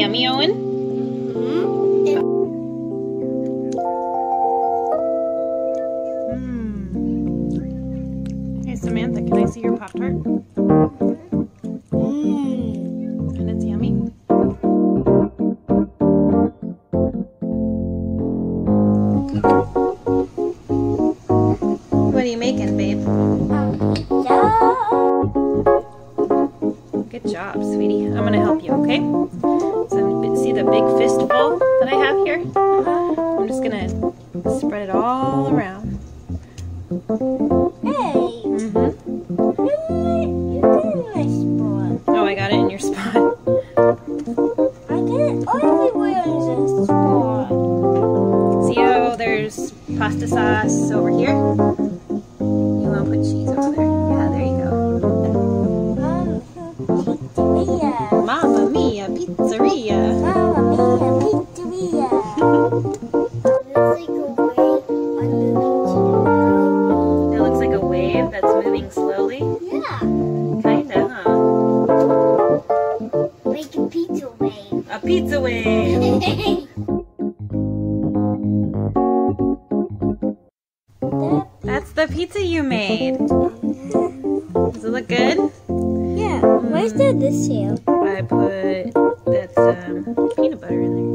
yummy, Owen? Mmm. Hey, Samantha, can I see your Pop Tart? Mm. And it's yummy. What are you making, babe? Good job, sweetie. I'm gonna help you, okay? So see the big fistful that I have here? I'm just gonna spread it all around. Hey, hmm my spot. Oh, I got it in your spot. I did everywhere in this spot. See how there's pasta sauce over here? You wanna put cheese over there? Yeah, there you pizza pizza. This is like a wave. That's moving slowly. Yeah. Kind of. A pizza wave. A pizza wave. That's the pizza you made. Does it look good? yeah, where's the this here? I put peanut butter in there.